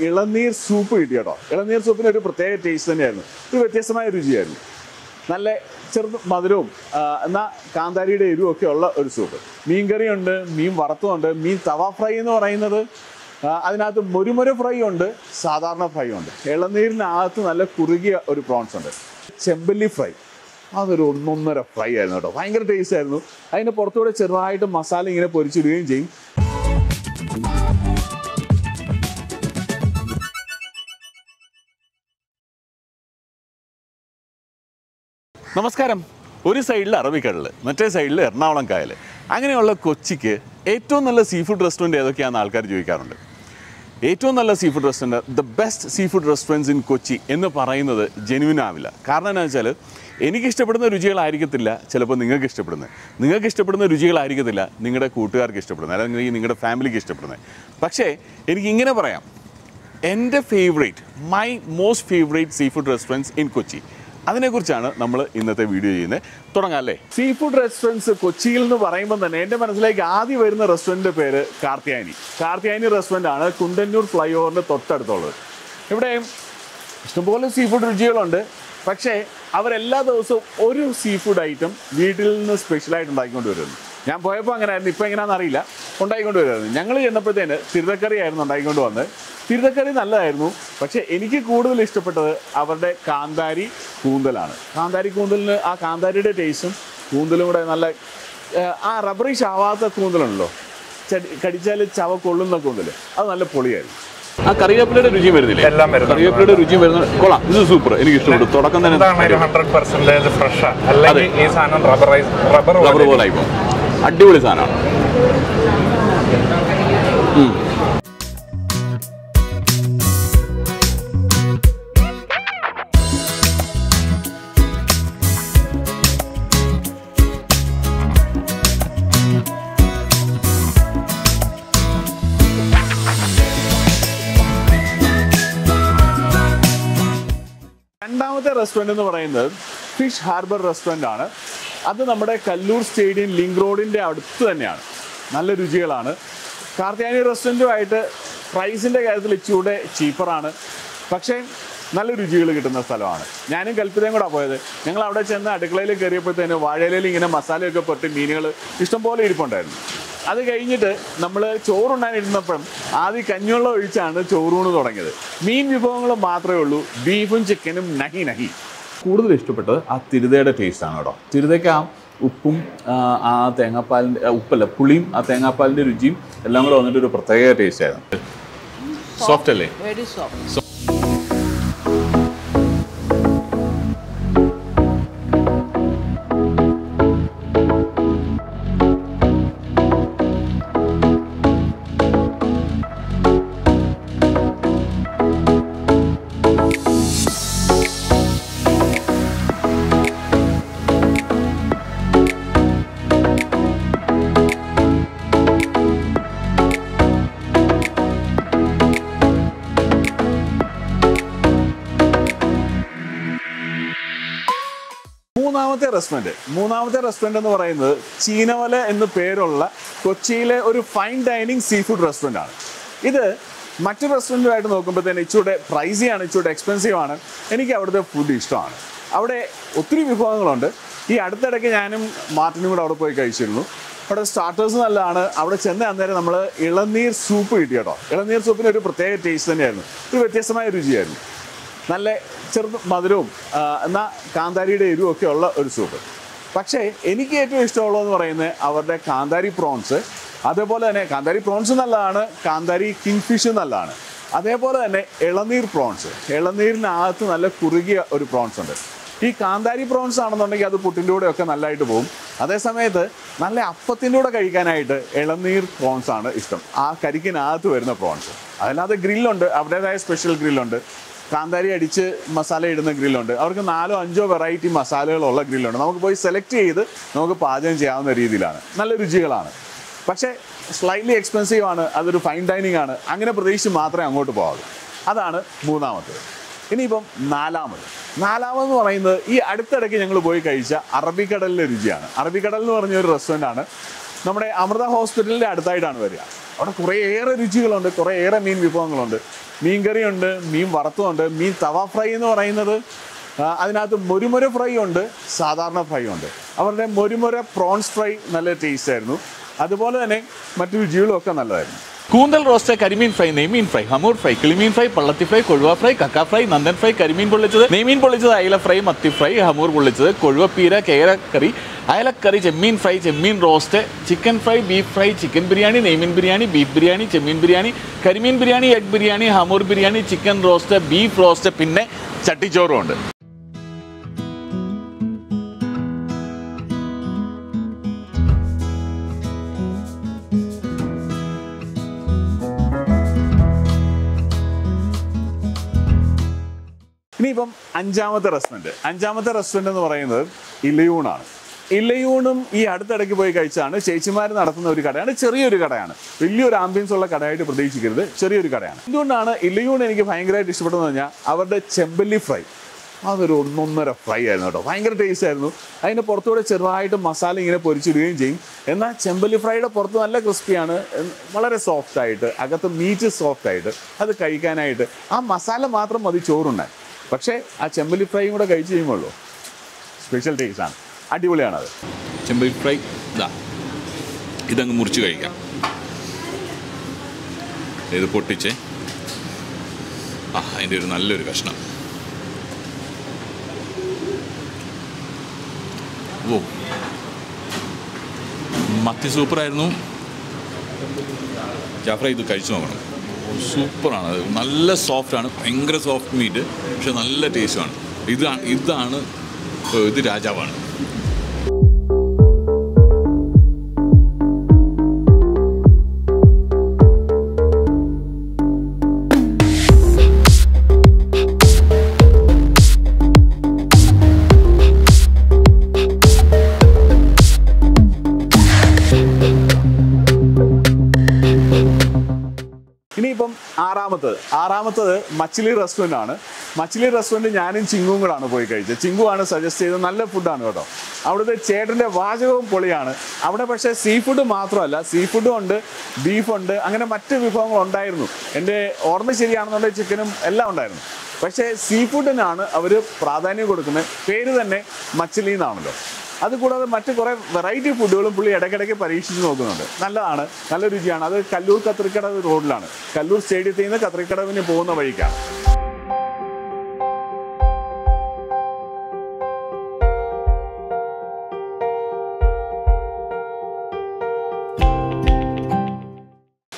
ഇളനീർ സൂപ്പ് കിട്ടി കേട്ടോ ഇളനീർ സൂപ്പിന് ഒരു പ്രത്യേക ടേസ്റ്റ് തന്നെയായിരുന്നു. ഒരു വ്യത്യസ്തമായ രുചിയായിരുന്നു. നല്ല ചെറു മധുരവും എന്നാൽ കാന്താരിയുടെ എരിവും ഒക്കെ ഉള്ള ഒരു സൂപ്പ് മീൻ കറിയുണ്ട് മീൻ വറുത്തുമുണ്ട് മീൻ തവ ഫ്രൈ എന്ന് പറയുന്നത് അതിനകത്ത് മുരുമുര ഫ്രൈ ഉണ്ട് സാധാരണ ഫ്രൈ ഉണ്ട്. ഇളനീരിനകത്ത് നല്ല കുറുകിയ ഒരു പ്രോൺസ് ഉണ്ട്. ചെമ്പല്ലി ഫ്രൈ അതൊരു ഒന്നൊന്നര ഫ്രൈ ആയിരുന്നു കേട്ടോ. ഭയങ്കര ടേസ്റ്റ് ആയിരുന്നു. അതിന്റെ പുറത്തുകൂടെ ചെറുതായിട്ട് മസാല ഇങ്ങനെ പൊരിച്ചിടുകയും ചെയ്യും. നമസ്കാരം. ഒരു സൈഡിൽ അറബിക്കടൽ മറ്റേ സൈഡിൽ എറണാകുളം കായൽ അങ്ങനെയുള്ള കൊച്ചിക്ക് ഏറ്റവും നല്ല സീ ഫുഡ് റെസ്റ്റോറന്റ് ഏതൊക്കെയാണെന്ന് ആൾക്കാർ ചോദിക്കാറുണ്ട്. ഏറ്റവും നല്ല sea food restaurant the best sea food restaurants in Kochi എന്ന് പറയുന്നത് ജെനുവിൻ ആവില്ല. കാരണം എന്താ വെച്ചാൽ എനിക്ക് ഇഷ്ടപ്പെടുന്ന രുചികളായിരിക്കത്തില്ല ചിലപ്പോൾ നിങ്ങൾക്ക് ഇഷ്ടപ്പെടുന്നത്. നിങ്ങൾക്ക് ഇഷ്ടപ്പെടുന്ന രുചികളായിരിക്കത്തില്ല നിങ്ങളുടെ കൂട്ടുകാർക്ക് ഇഷ്ടപ്പെടുന്നത് അല്ലെങ്കിൽ നിങ്ങളുടെ ഫാമിലിക്ക് ഇഷ്ടപ്പെടുന്നത്. പക്ഷേ എനിക്ക് ഇങ്ങനെ പറയാം. എന്റെ favourite my most favourite sea food restaurants in Kochi അതിനെക്കുറിച്ചാണ് നമ്മൾ ഇന്നത്തെ വീഡിയോ ചെയ്യുന്നത്. തുടങ്ങാം അല്ലേ? സീ ഫുഡ് റെസ്റ്റോറന്റ്സ് കൊച്ചിയിൽ എന്ന് പറയുമ്പോൾ തന്നെ എന്റെ മനസ്സിലേക്ക് ആദ്യം വരുന്ന റെസ്റ്റോറന്റിന്റെ പേര് കാർത്തിയാനി കാർത്തിയാനി റെസ്റ്റോറന്റ് ആണ് കുണ്ടന്നൂർ ഫ്ലൈ ഓവറിന്റെ തൊട്ടടുത്തുള്ളത്. ഇവിടെ ഇഷ്ടംപോലെ സീ ഫുഡ് രുചികളുണ്ട്. പക്ഷേ അവരെല്ലാ ദിവസവും ഒരു സീ ഫുഡ് ഐറ്റം വീട്ടിൽ നിന്ന് സ്പെഷ്യലായിട്ട് ഉണ്ടാക്കിക്കൊണ്ട് വരുന്നു. ഞാൻ പോയപ്പോൾ അങ്ങനെ ആയിരുന്നു ഇപ്പോൾ എങ്ങനെയാണെന്ന് അറിയില്ല. ഉണ്ടാക്കിക്കൊണ്ട് വരുമായിരുന്നു ഞങ്ങൾ ചെന്നപ്പോഴത്തേന് തിരുതക്കറി ആയിരുന്നു ഉണ്ടാക്കിക്കൊണ്ട് വന്നത്. തിരുതക്കറി നല്ലതായിരുന്നു. പക്ഷേ എനിക്ക് കൂടുതൽ ഇഷ്ടപ്പെട്ടത് അവരുടെ കാന്താരി കൂന്തലാണ്. കാന്താരി കൂന്തലിന് ആ കാന്താരിയുടെ ടേസ്റ്റും കൂന്തലും കൂടെ നല്ല ആ റബ്ബറിഷ് ആവാത്ത കൂന്തലുണ്ടല്ലോ ചടി- കടിച്ചാൽ ചവ കൊള്ളുന്ന കൂന്തൽ അത് നല്ല പൊളിയായിരുന്നു. ആ കറിവേപ്പിലയുടെ രുചി വരുന്നില്ല? എല്ലാം വരുന്നുണ്ട്. കറിവേപ്പിലയുടെ രുചി വരുന്നത് കൊള്ളാം. ഇത് സൂപ്പർ എനിക്ക് ഇഷ്ടപ്പെട്ടു. തുടക്കം തന്നെ എന്താണ് ഹൺഡ്രഡ് പെർസെന്റേജ് ഫ്രഷ് അല്ലെങ്കിൽ ഈ സാധനം റബ്ബറൈസ് റബ്ബർ റബ്ബർ പോലെ ആയിപ്പോ അടിപൊളി സാധനമാണ്. രണ്ടാമത്തെ റെസ്റ്റോറന്റ് എന്ന് പറയുന്നത് ഫിഷ് ഹാർബർ റെസ്റ്റോറന്റ് ആണ്. അത് നമ്മുടെ കല്ലൂർ സ്റ്റേഡിയം ലിങ്ക് റോഡിന്റെ അടുത്ത് തന്നെയാണ്. നല്ല രുചികളാണ്. കാർത്തിയാനി റെസ്റ്റോറന്റുമായിട്ട് പ്രൈസിന്റെ കാര്യത്തിൽ ഇച്ചിരൂടെ ചീപ്പറാണ് പക്ഷേ നല്ല രുചികൾ കിട്ടുന്ന സ്ഥലമാണ്. ഞാനും കൽപ്പിതയും കൂടെ പോയത്. ഞങ്ങൾ അവിടെ ചെന്ന് അടുക്കളയിൽ കയറിയപ്പോഴത്തേന് വാഴയിലയിൽ ഇങ്ങനെ മസാലയൊക്കെ പൊട്ടി മീനുകൾ ഇഷ്ടംപോലെ ഇരിപ്പുണ്ടായിരുന്നു. അത് കഴിഞ്ഞിട്ട് നമ്മൾ ചോറുണ്ടാനിരുന്നപ്പോഴും ആദ്യം കഞ്ഞിവെള്ളം ഒഴിച്ചാണ് ചോറൂണ് തുടങ്ങിയത്. മീൻ വിഭവങ്ങൾ മാത്രമേ ഉള്ളൂ. ബീഫും ചിക്കനും നഹി നഹി. കൂടുതൽ ഇഷ്ടപ്പെട്ടത് ആ തിരുതയുടെ ടേസ്റ്റ് ആണ് കേട്ടോ. തിരുതയ്ക്ക് ആ ഉപ്പും ആ, തേങ്ങാപ്പാലിന്റെ ഉപ്പല്ല പുളിയും ആ തേങ്ങാപ്പാലിന്റെ രുചിയും എല്ലാം കൂടെ വന്നിട്ട് ഒരു പ്രത്യേക ടേസ്റ്റ് ആയിരുന്നു. സോഫ്റ്റ് അല്ലേ? Very soft. മൂന്നാമത്തെ റെസ്റ്റോറന്റ് മൂന്നാമത്തെ റെസ്റ്റോറന്റ് എന്ന് പറയുന്നത് ചീനവല എന്ന് പേരുള്ള കൊച്ചിയിലെ ഒരു fine dining sea food restaurant ആണ്. ഇത് മറ്റു റെസ്റ്റോറന്റുമായിട്ട് നോക്കുമ്പോൾ തന്നെ ഇച്ചൂടെ പ്രൈസിയാണ് ഇച്ചൂടെ എക്സ്പെൻസീവ് ആണ്. എനിക്ക് അവിടുത്തെ ഫുഡ് ഇഷ്ടമാണ്. അവിടെ ഒത്തിരി വിഭവങ്ങളുണ്ട്. ഈ അടുത്തിടയ്ക്ക് ഞാനും മാർട്ടിനും കൂടെ അവിടെ പോയി കഴിച്ചിരുന്നു. അവിടെ സ്റ്റാർട്ടേഴ്സ് നല്ലതാണ്. അവിടെ ചെന്ന അന്നേരം നമ്മൾ ഇളനീർ സൂപ്പ് കിട്ടി കേട്ടോ. ഇളനീർ സൂപ്പിന് ഒരു പ്രത്യേക ടേസ്റ്റ് തന്നെയായിരുന്നു. ഒരു വ്യത്യസ്തമായ രുചിയായിരുന്നു. നല്ല ചെറുത് മധുരവും എന്നാൽ കാന്താരിയുടെ എരിവും ഒക്കെ ഉള്ള ഒരു സൂപ്പ്. പക്ഷേ എനിക്ക് ഏറ്റവും ഇഷ്ടമുള്ളതെന്ന് പറയുന്നത് അവരുടെ കാന്താരി പ്രോൺസ്. അതേപോലെ തന്നെ കാന്താരി പ്രോൺസ് നല്ലതാണ് കാന്താരി കിങ് ഫിഷ് നല്ലതാണ്. അതേപോലെ തന്നെ ഇളനീർ പ്രോൺസ്. ഇളനീരിനകത്ത് നല്ല കുറുകിയ ഒരു പ്രോൺസ് ഉണ്ട്. ഈ കാന്താരി പ്രോൺസ് ആണെന്നുണ്ടെങ്കിൽ അത് പുട്ടിന്റെ കൂടെ ഒക്കെ നല്ലതായിട്ട് പോകും. അതേസമയത്ത് നല്ല അപ്പത്തിന്റെ കൂടെ കഴിക്കാനായിട്ട് ഇളനീർ പ്രോൺസ് ആണ് ഇഷ്ടം. ആ കരിക്കിനകത്ത് വരുന്ന പ്രോൺസ്. അതിനകത്ത് ഗ്രില്ലുണ്ട് അവരുടേതായ സ്പെഷ്യൽ ഗ്രില്ലുണ്ട്. കാന്താരി അടിച്ച് മസാല ഇടുന്ന ഗ്രില്ലുണ്ട്. അവർക്ക് നാലോ അഞ്ചോ വെറൈറ്റി മസാലകളുള്ള ഗ്രില്ലുണ്ട്. നമുക്ക് പോയി സെലക്ട് ചെയ്ത് നമുക്ക് പാചകം ചെയ്യാവുന്ന രീതിയിലാണ്. നല്ല രുചികളാണ്. പക്ഷേ സ്ലൈറ്റ്ലി എക്സ്പെൻസീവ് ആണ് അതൊരു ഫൈൻ ഡൈനിങ് ആണ്. അങ്ങനെ പ്രതീക്ഷിച്ച് മാത്രമേ അങ്ങോട്ട് പോകാവൂ. അതാണ് മൂന്നാമത് ഇനിയിപ്പം നാലാമത്. നാലാമതെന്ന് പറയുന്നത് ഈ അടുത്തിടയ്ക്ക് ഞങ്ങൾ പോയി കഴിച്ച അറബിക്കടലിലെ രുചിയാണ്. അറബിക്കടൽ എന്ന് പറഞ്ഞ ഒരു റെസ്റ്റോറന്റ് ആണ്. നമ്മുടെ അമൃത ഹോസ്പിറ്റലിന്റെ അടുത്തായിട്ടാണ് വരിക. അവിടെ കുറേയേറെ രുചികളുണ്ട് കുറേയേറെ മീൻ വിഭവങ്ങളുണ്ട്. മീൻ കറിയുണ്ട് മീൻ വറുത്തുമുണ്ട് മീൻ തവ ഫ്രൈ എന്ന് പറയുന്നത് അതിനകത്ത് മൊരുമുര ഫ്രൈ ഉണ്ട് സാധാരണ ഫ്രൈ ഉണ്ട് അവരുടെ മൊരുമുര പ്രോൺസ് ഫ്രൈ നല്ല ടേസ്റ്റ് ആയിരുന്നു. അതുപോലെ തന്നെ മറ്റു രുചികളും ഒക്കെ നല്ലതായിരുന്നു. കൂന്തൽ റോസ്റ്റ് കരിമീൻ ഫ്രൈ നെയ്മീൻ ഫ്രൈ ഹമൂർ ഫ്രൈ കിളിമീൻ ഫ്രൈ പള്ളത്തി ഫ്രൈ കൊഴുവ ഫ്രൈ കക്ക ഫ്രൈ നന്ദൻ ഫ്രൈ കരിമീൻ പൊള്ളിച്ചത്. നെയ്മീൻ പൊള്ളിച്ചത് അയല ഫ്രൈ മത്തി ഫ്രൈ ഹമൂർ പൊള്ളിച്ചത് കൊഴുവപ്പീര കേരക്കറി അയലക്കറി ചെമ്മീൻ ഫ്രൈ ചെമ്മീൻ roast chicken fry beef fry chicken biryani നെയ്മീൻ biryani beef biryani ചെമ്മീൻ ബിരിയാണി കരിമീൻ ബിരിയാണി എഗ് ബിരിയാണി ഹമൂർ biryani chicken roast beef roast പിന്നെ ചട്ടിച്ചോറും ഉണ്ട്. ഇനിയിപ്പം അഞ്ചാമത്തെ റെസ്റ്റോറന്റ് അഞ്ചാമത്തെ റെസ്റ്റോറന്റ് എന്ന് പറയുന്നത് ഇലയൂണാണ്. ഇലയൂണും ഈ അടുത്തിടയ്ക്ക് പോയി കഴിച്ചാണ് ചേച്ചിമാർ നടത്തുന്ന ഒരു കടയാണ് ചെറിയൊരു കടയാണ്. വലിയൊരു ആംബിയൻസ് ഉള്ള കടയായിട്ട് പ്രതീക്ഷിക്കരുത് ചെറിയൊരു കടയാണ്. എന്തുകൊണ്ടാണ് ഇലയൂൺ എനിക്ക് ഭയങ്കരമായിട്ട് ഇഷ്ടപ്പെട്ടതെന്ന് പറഞ്ഞാൽ അവരുടെ ചെമ്പല്ലി ഫ്രൈ. അതൊരു ഒന്നൊന്നര ഫ്രൈ ആയിരുന്നു കേട്ടോ ഭയങ്കര ടേസ്റ്റ് ആയിരുന്നു. അതിന്റെ പുറത്തൂടെ ചെറുതായിട്ട് മസാല ഇങ്ങനെ പൊരിച്ചിടുകയും ചെയ്യും. എന്നാൽ ചെമ്പല്ലി ഫ്രൈയുടെ പുറത്ത് നല്ല ക്രിസ്പിയാണ് വളരെ സോഫ്റ്റ് ആയിട്ട് അകത്ത് മീറ്റ് സോഫ്റ്റ് ആയിട്ട് അത് കഴിക്കാനായിട്ട് ആ മസാല മാത്രം മതി ചോറുണ്ടായി പക്ഷേ ആ ചെമ്പലി ഫ്രൈയും കൂടെ കഴിച്ച് കഴിയുമ്പോൾ സ്പെഷ്യൽ ടേസ്റ്റ് ആണ്. അടിപൊളിയാണത്. ചെമ്പലി ഫ്രൈ ഇതാ ഇതങ്ങ് മുറിച്ച് കഴിക്കാം. ഇത് പൊട്ടിച്ച്. ആ അതിന്റെ ഒരു നല്ലൊരു കഷ്ണം. ഓ മത്തി സൂപ്പറായിരുന്നു. ജാഫ്ര ഇത് കഴിച്ചു നോക്കണം. സൂപ്പറാണ്. നല്ല സോഫ്റ്റാണ്. ഭയങ്കര സോഫ്റ്റ് മീറ്റ് പക്ഷെ നല്ല ടേസ്റ്റാണ് ഇതാണ് ഇതാണ് ഇത് രാജാവാണ്. ആറാമത്തത് മച്ചിലി റെസ്റ്റോറന്റ് ആണ്. മച്ചിലി റെസ്റ്റോറന്റ് ഞാനും ചിങ്കും കൂടാണ് പോയി കഴിച്ചത്. ചിങ്ങു ആണ് സജസ്റ്റ് ചെയ്തത് നല്ല ഫുഡാണ് കേട്ടോ. അവിടുത്തെ ചേട്ടന്റെ വാചകവും പൊളിയാണ്. അവിടെ പക്ഷേ സീ ഫുഡ് മാത്രമല്ല സീ ഫുഡും ഉണ്ട് ബീഫുണ്ട് അങ്ങനെ മറ്റ് വിഭവങ്ങൾ ഉണ്ടായിരുന്നു. എന്റെ ഓർമ്മ ശരിയാണെന്നുണ്ടെങ്കിൽ ചിക്കനും എല്ലാം ഉണ്ടായിരുന്നു. പക്ഷേ സീ ഫുഡിനാണ് അവർ പ്രാധാന്യം കൊടുക്കുന്നത്. പേര് തന്നെ മച്ചിലി എന്നാണല്ലോ. അതുകൂടാതെ മറ്റു കുറേ വെറൈറ്റി ഫുഡുകളും പുള്ളി ഇടയ്ക്കിടയ്ക്ക് പരീക്ഷിച്ച് നോക്കുന്നുണ്ട്. നല്ലതാണ്. നല്ല രുചിയാണ്. അത് കല്ലൂർ കത്രിക്കടവ് റോഡിലാണ് കല്ലൂർ സ്റ്റേഡിയത്തിൽ നിന്ന് കത്രിക്കടവിന് പോകുന്ന വഴിക്കാണ്.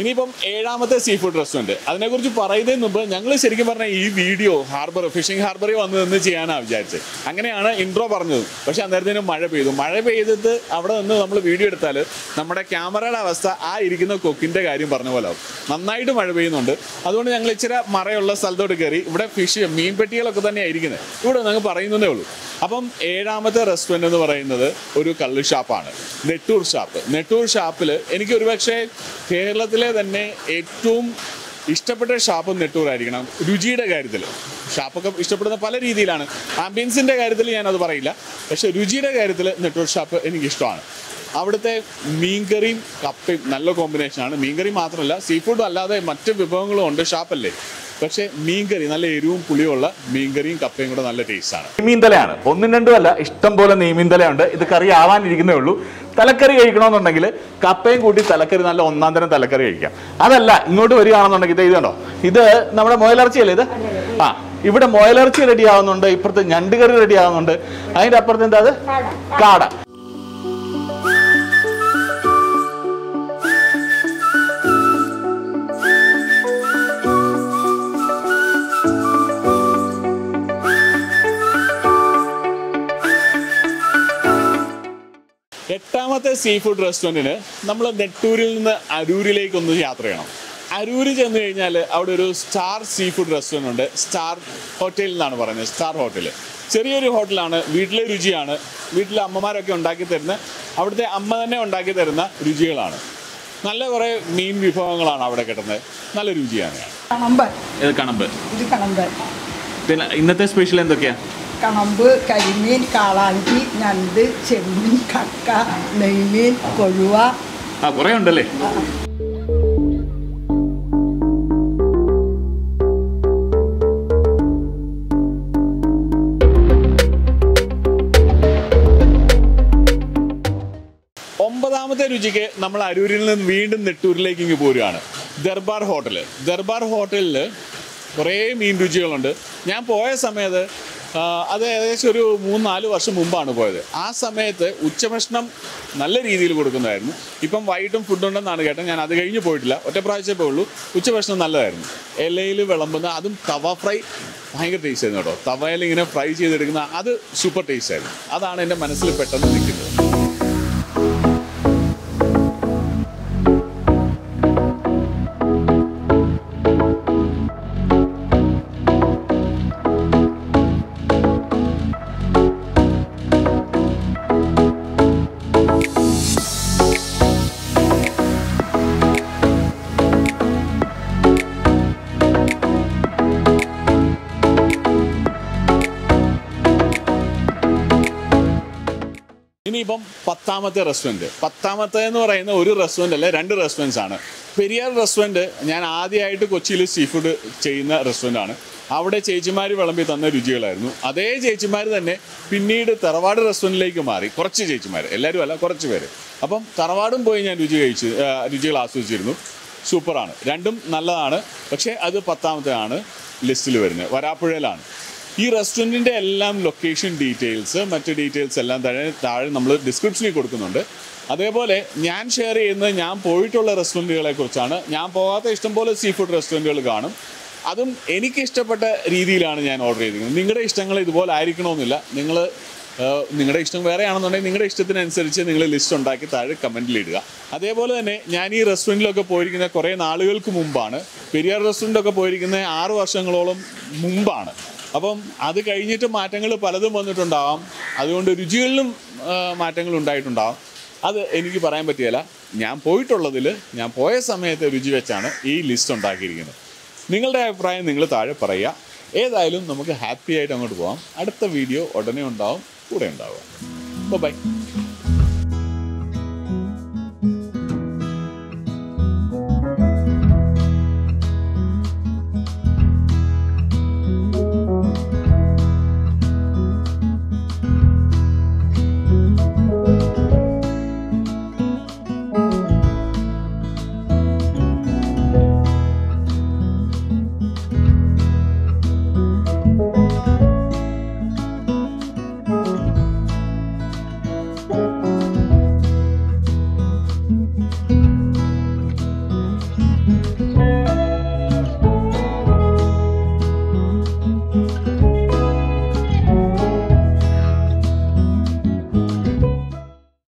ഇനിയിപ്പം ഏഴാമത്തെ സീ ഫുഡ് റെസ്റ്റോറന്റ് അതിനെക്കുറിച്ച് പറയുന്നതിന് മുമ്പ് ഞങ്ങൾ ശരിക്കും പറഞ്ഞാൽ ഈ വീഡിയോ ഹാർബർ ഫിഷിംഗ് ഹാർബറിൽ വന്ന് നിന്ന് ചെയ്യാനാണ് വിചാരിച്ചത്. അങ്ങനെയാണ് ഇൻട്രോ പറഞ്ഞത്. പക്ഷേ അന്നേരത്തേനും മഴ പെയ്തു. മഴ പെയ്തിട്ട് അവിടെ നിന്ന് നമ്മൾ വീഡിയോ എടുത്താൽ നമ്മുടെ ക്യാമറയുടെ അവസ്ഥ ആ ഇരിക്കുന്ന കൊക്കിന്റെ കാര്യം പറഞ്ഞ പോലെ ആവും. നന്നായിട്ട് മഴ പെയ്യുന്നുണ്ട്. അതുകൊണ്ട് ഞങ്ങൾ ഇച്ചിരി മറയുള്ള സ്ഥലത്തോട്ട് കയറി. ഇവിടെ ഫിഷ് മീൻ പെട്ടികളൊക്കെ തന്നെയാണ് ഇരിക്കുന്നത് ഇവിടെ ഞങ്ങൾ പറയുന്നതേ ഉള്ളൂ. അപ്പം ഏഴാമത്തെ റെസ്റ്റോറന്റ് എന്ന് പറയുന്നത് ഒരു കള്ള് ഷാപ്പാണ് നെട്ടൂർ ഷാപ്പ് നെട്ടൂർ ഷാപ്പിൽ എനിക്ക് ഒരുപക്ഷെ കേരളത്തിലെ തന്നെ ഏറ്റവും ഇഷ്ടപ്പെട്ട ഷാപ്പ് നെട്ടൂറായിരിക്കണം രുചിയുടെ കാര്യത്തിൽ ഷാപ്പൊക്കെ ഇഷ്ടപ്പെടുന്ന പല രീതിയിലാണ്. ആംബിയൻസിന്റെ കാര്യത്തിൽ ഞാനത് പറയില്ല. പക്ഷെ രുചിയുടെ കാര്യത്തിൽ നെട്ടൂർ ഷാപ്പ് എനിക്കിഷ്ടമാണ്. അവിടുത്തെ മീൻകറിയും കപ്പയും നല്ല കോമ്പിനേഷനാണ് മീൻകറി മാത്രമല്ല സീ ഫുഡും അല്ലാതെ മറ്റ് വിഭവങ്ങളും ഉണ്ട് ഷാപ്പല്ലേ? പക്ഷേ മീൻകറി നല്ല എരിവും പുളിയുള്ള മീൻകറിയും കപ്പയും കൂടെ നല്ല ടേസ്റ്റാണ് നെയ്മീന്തലയാണ് ഒന്നും രണ്ടും അല്ല ഇഷ്ടം പോലെ നെയ്മീന്തലയുണ്ട് ഇത് കറി ആവാനിരിക്കുന്നേ ഉള്ളൂ. തലക്കറി കഴിക്കണമെന്നുണ്ടെങ്കിൽ കപ്പയും കൂട്ടി തലക്കറി നല്ല ഒന്നാം തരം തലക്കറി കഴിക്കാം. അതല്ല ഇങ്ങോട്ട് വരികയാണെന്നുണ്ടെങ്കിൽ ഇത് ഇതുണ്ടോ ഇത് നമ്മുടെ മുയലിറച്ചിയല്ലേ ഇത്? ആ ഇവിടെ മുയലിറച്ചി റെഡി ആവുന്നുണ്ട് ഇപ്പുറത്ത് ഞണ്ട് കറി റെഡി ആവുന്നുണ്ട്. അതിന്റെ അപ്പുറത്ത് എന്താ അത്? കാട. എട്ടാമത്തെ സീ ഫുഡ് റെസ്റ്റോറന്റിന് നമ്മൾ നെട്ടൂരിൽ നിന്ന് അരൂരിലേക്ക് ഒന്ന് യാത്ര ചെയ്യണം. അരൂര് ചെന്ന് കഴിഞ്ഞാൽ അവിടെ ഒരു സ്റ്റാർ സീ ഫുഡ് റെസ്റ്റോറന്റ് ഉണ്ട്. സ്റ്റാർ ഹോട്ടലിൽ നിന്നാണ് പറയുന്നത്. സ്റ്റാർ ഹോട്ടൽ ചെറിയൊരു ഹോട്ടലാണ് വീട്ടിലെ രുചിയാണ്. വീട്ടിലെ അമ്മമാരൊക്കെ ഉണ്ടാക്കി തരുന്ന അവിടുത്തെ അമ്മ തന്നെ ഉണ്ടാക്കി തരുന്ന രുചികളാണ്. നല്ല കുറേ മീൻ വിഭവങ്ങളാണ് അവിടെ കിട്ടുന്നത്. നല്ല രുചിയാണ്. കണമ്പ്. ഇത് കണമ്പ്? ഇത് കണമ്പ്. പിന്നെ ഇന്നത്തെ സ്പെഷ്യൽ എന്തൊക്കെയാ? കണമ്പ് കരിമീൻ കാളാഞ്ചി ഞണ്ട് ചെമ്മീൻ കക്ക നെയ്മീൻ കൊഴുവ. ആ കുറേ ഉണ്ടല്ലേ? ഒമ്പതാമത്തെ രുചിക്ക് നമ്മൾ അരൂരിൽ നിന്ന് വീണ്ടും നെട്ടൂരിലേക്ക് ഇങ്ങ് പോരുകയാണ്. ദർബാർ ഹോട്ടൽ ദർബാർ ഹോട്ടലിൽ കുറേ മീൻ രുചികളുണ്ട്. ഞാൻ പോയ സമയത്ത് അത് ഏകദേശം ഒരു മൂന്ന് നാല് വർഷം മുമ്പാണ് പോയത്. ആ സമയത്ത് ഉച്ചഭക്ഷണം നല്ല രീതിയിൽ കൊടുക്കുന്നതായിരുന്നു. ഇപ്പം വൈകിട്ടും ഫുഡ് ഉണ്ടെന്നാണ് കേട്ടത്. ഞാൻ അത് കഴിഞ്ഞ് പോയിട്ടില്ല. ഒറ്റ പ്രാവശ്യമേ പോയുള്ളൂ ഉച്ചഭക്ഷണം നല്ലതായിരുന്നു. ഇലയിൽ വിളമ്പുന്ന അതും തവ ഫ്രൈ ഭയങ്കര ടേസ്റ്റ് ആയിരുന്നു കേട്ടോ. തവയിൽ ഇങ്ങനെ ഫ്രൈ ചെയ്തെടുക്കുന്ന അത് സൂപ്പർ ടേസ്റ്റ് ആയിരുന്നു. അതാണ് എന്റെ മനസ്സിൽ പെട്ടെന്ന് നിൽക്കുന്നത്. ഇനിയിപ്പം പത്താമത്തെ റെസ്റ്റോറന്റ് പത്താമത്തെ എന്ന് പറയുന്ന ഒരു റെസ്റ്റോറന്റ് അല്ല രണ്ട് റെസ്റ്റോറന്റ്സ് ആണ്. പെരിയാർ റെസ്റ്റോറന്റ് ഞാൻ ആദ്യമായിട്ട് കൊച്ചിയിൽ സീ ഫുഡ് ചെയ്യുന്ന റെസ്റ്റോറന്റ് ആണ്. അവിടെ ചേച്ചിമാർ വിളമ്പി തന്ന രുചികളായിരുന്നു. അതേ ചേച്ചിമാർ തന്നെ പിന്നീട് തറവാട് റെസ്റ്റോറന്റിലേക്ക് മാറി. കുറച്ച് ചേച്ചിമാർ എല്ലാവരും അല്ല കുറച്ച് പേര്. അപ്പം തറവാടും പോയി ഞാൻ രുചി കഴിച്ച് രുചികൾ ആസ്വദിച്ചിരുന്നു. സൂപ്പറാണ്. രണ്ടും നല്ലതാണ്. പക്ഷേ അത് പത്താമത്തെയാണ് ലിസ്റ്റിൽ വരുന്നത്. വരാപ്പുഴയിലാണ്. ഈ റെസ്റ്റോറന്റിന്റെ എല്ലാം ലൊക്കേഷൻ ഡീറ്റെയിൽസ് മറ്റ് ഡീറ്റെയിൽസ് എല്ലാം താഴെ താഴെ നമ്മൾ ഡിസ്ക്രിപ്ഷനിൽ കൊടുക്കുന്നുണ്ട്. അതേപോലെ ഞാൻ ഷെയർ ചെയ്യുന്നത് ഞാൻ പോയിട്ടുള്ള റെസ്റ്റോറന്റുകളെ കുറിച്ചാണ്. ഞാൻ പോകാത്ത ഇഷ്ടംപോലെ സീ ഫുഡ് റെസ്റ്റോറന്റുകൾ കാണും. അതും എനിക്ക് ഇഷ്ടപ്പെട്ട രീതിയിലാണ് ഞാൻ ഓർഡർ ചെയ്തിരിക്കുന്നത്. നിങ്ങളുടെ ഇഷ്ടങ്ങൾ ഇതുപോലെ ആയിരിക്കണമെന്നില്ല. നിങ്ങൾ നിങ്ങളുടെ ഇഷ്ടം വേറെയാണെന്നുണ്ടെങ്കിൽ നിങ്ങളുടെ ഇഷ്ടത്തിനനുസരിച്ച് നിങ്ങൾ ലിസ്റ്റ് ഉണ്ടാക്കി താഴെ കമന്റിൽ ഇടുക. അതേപോലെ തന്നെ ഞാൻ ഈ റെസ്റ്റോറന്റിലൊക്കെ പോയിരിക്കുന്ന കുറേ നാളുകൾക്ക് മുമ്പാണ്. പെരിയാർ റെസ്റ്റോറന്റൊക്കെ പോയിരിക്കുന്ന ആറ് വർഷങ്ങളോളം മുമ്പാണ്. അപ്പം അത് കഴിഞ്ഞിട്ട് മാറ്റങ്ങൾ പലതും വന്നിട്ടുണ്ടാവാം. അതുകൊണ്ട് രുചികളിലും മാറ്റങ്ങൾ ഉണ്ടായിട്ടുണ്ടാവാം. അത് എനിക്ക് പറയാൻ പറ്റിയല്ല. ഞാൻ പോയിട്ടുള്ളതിൽ ഞാൻ പോയ സമയത്തെ രുചി വെച്ചാണ് ഈ ലിസ്റ്റ് ഉണ്ടാക്കിയിരിക്കുന്നത്. നിങ്ങളുടെ അഭിപ്രായം നിങ്ങൾ താഴെ പറയുക. ഏതായാലും നമുക്ക് ഹാപ്പി ആയിട്ട് അങ്ങോട്ട് പോകാം അടുത്ത വീഡിയോ ഉടനെ ഉണ്ടാവും കൂടെ ഉണ്ടാവുക ബൈ.